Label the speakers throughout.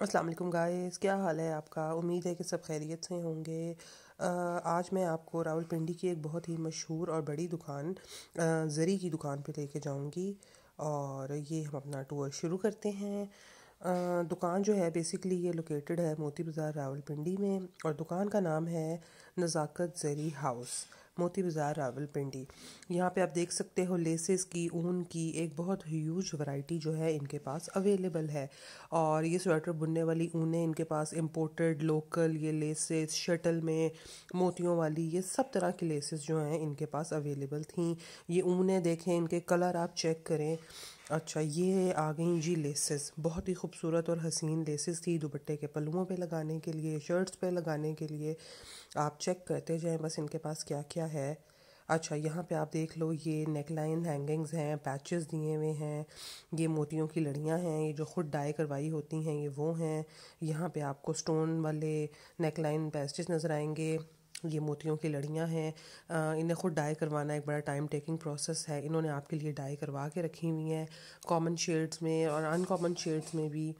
Speaker 1: अस्सलाम वालेकुम गाइस क्या हाल है आपका? उम्मीद है कि सब खैरियत से होंगे। आज मैं आपको रावलपिंडी की एक बहुत ही मशहूर और बड़ी दुकान ज़री की दुकान पे लेके जाऊँगी और ये हम अपना टूर शुरू करते हैं। दुकान जो है बेसिकली ये लोकेटेड है मोती बाज़ार रावलपिंडी में और दुकान का नाम है नज़ाकत ज़री हाउस मोती बाज़ार रावलपिंडी। यहाँ पे आप देख सकते हो लेसेस की, ऊन की, एक बहुत ह्यूज वैरायटी जो है इनके पास अवेलेबल है। और ये स्वेटर बुनने वाली ऊनें इनके पास इंपोर्टेड लोकल ये लेसेस शटल में, मोतियों वाली, ये सब तरह की लेसेस जो हैं इनके पास अवेलेबल थी। ये ऊनें देखें, इनके कलर आप चेक करें अच्छा ये आ गई जी लेसेस। बहुत ही खूबसूरत और हसीन लेसेस थी दुपट्टे के पलुओं पे लगाने के लिए, शर्ट्स पे लगाने के लिए। आप चेक करते जाएँ बस इनके पास क्या क्या है। अच्छा यहाँ पे आप देख लो, ये नेकलाइन हैंगिंग्स हैं, पैचेस दिए हुए हैं, ये मोतियों की लड़ियाँ हैं, ये जो खुद डाई करवाई होती हैं, ये वो हैं। यहाँ पे आपको स्टोन वाले नेकलाइन पैचेस नज़र आएँगे। ये मोतियों की लड़ियाँ हैं। इन्हें खुद डाई करवाना एक बड़ा टाइम टेकिंग प्रोसेस है। इन्होंने आपके लिए डाई करवा के रखी हुई हैं। कॉमन शेड्स में और अनकॉमन शेड्स में भी।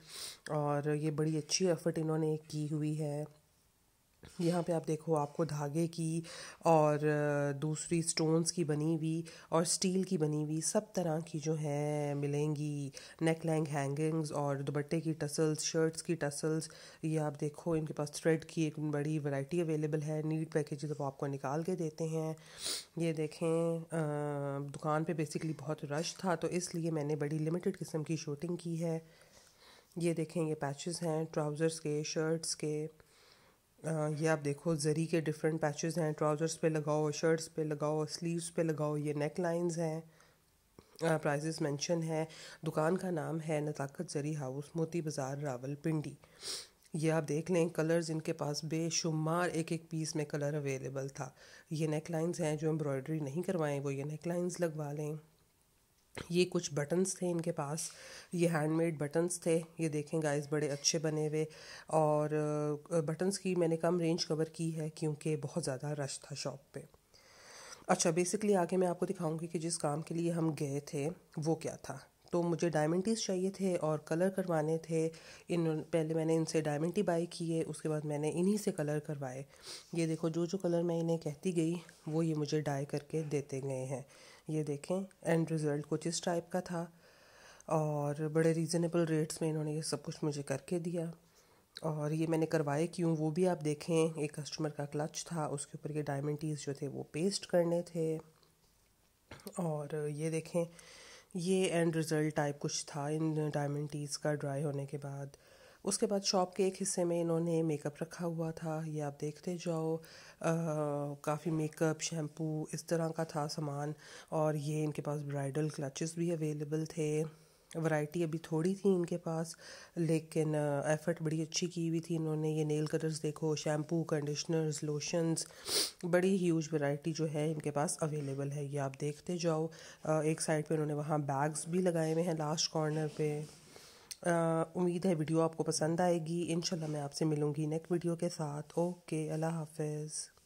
Speaker 1: और ये बड़ी अच्छी एफर्ट इन्होंने की हुई है। यहाँ पे आप देखो आपको धागे की और दूसरी स्टोन्स की बनी हुई और स्टील की बनी हुई सब तरह की जो है मिलेंगी। नेक लैंग हैंगिंग्स और दुपट्टे की टसल्स शर्ट्स की टसल्स ये आप देखो इनके पास थ्रेड की एक बड़ी वैरायटी अवेलेबल है। नीट पैकेज वो आपको निकाल के देते हैं। ये देखें दुकान पे बेसिकली बहुत रश था तो इसलिए मैंने बड़ी लिमिटेड किस्म की शूटिंग की है। ये देखें, ये पैचेस हैं ट्राउज़र्स के शर्ट्स के। ये आप देखो, जरी के डिफरेंट पैचेस हैं ट्राउज़र्स पे लगाओ शर्ट्स पे लगाओ स्लीव्स पे लगाओ, ये नेक लाइन्स हैं प्राइजेस मेंशन है। दुकान का नाम है नताकत जरी हाउस, मोती बाज़ार रावल पिंडी ये आप देख लें कलर्स इनके पास बेशुमार एक एक पीस में कलर अवेलेबल था। ये नेक लाइन्स हैं जो एम्ब्रॉयडरी नहीं करवाएँ, वो ये नेक लाइन्स लगवा लें। ये कुछ बटन्स थे इनके पास। ये हैंडमेड बटन्स थे। ये देखें गाइस बड़े अच्छे बने हुए। और बटन्स की मैंने कम रेंज कवर की है क्योंकि बहुत ज़्यादा रश था शॉप पे। अच्छा बेसिकली आगे मैं आपको दिखाऊँगी कि जिस काम के लिए हम गए थे, वो क्या था। तो मुझे डायमंडीज चाहिए थे और कलर करवाने थे। इन, पहले मैंने इनसे डायमंडी बाई किए, उसके बाद मैंने इन्हीं से कलर करवाए। ये देखो जो जो कलर मैं इन्हें कहती गई, वो ये मुझे डाई करके देते गए हैं। ये देखें एंड रिज़ल्ट कुछ इस टाइप का था और बड़े रीज़नेबल रेट्स में इन्होंने ये सब कुछ मुझे करके दिया। और ये मैंने करवाए क्यों, वो भी आप देखें, एक कस्टमर का क्लच था, उसके ऊपर ये डायमंडीज जो थे वो पेस्ट करने थे। और ये देखें, ये एंड रिज़ल्ट टाइप कुछ था इन डायमंडीज का ड्राई होने के बाद। उसके बाद शॉप के एक हिस्से में इन्होंने मेकअप रखा हुआ था, ये आप देखते जाओ। काफ़ी मेकअप शैम्पू इस तरह का था सामान और ये इनके पास ब्राइडल क्लचेस भी अवेलेबल थे। वैरायटी अभी थोड़ी थी इनके पास, लेकिन एफर्ट बड़ी अच्छी की हुई थी इन्होंने। ये नेल कलर्स देखो शैम्पू कंडीशनर्स लोशंस बड़ी ह्यूज वैरायटी जो है इनके पास अवेलेबल है। ये आप देखते जाओ एक साइड पे इन्होंने वहाँ बैग्स भी लगाए हुए हैं लास्ट कॉर्नर पे। उम्मीद है वीडियो आपको पसंद आएगी। इंशाल्लाह मैं आपसे मिलूँगी नेक्स्ट वीडियो के साथ। ओके, अल्लाह हाफिज़।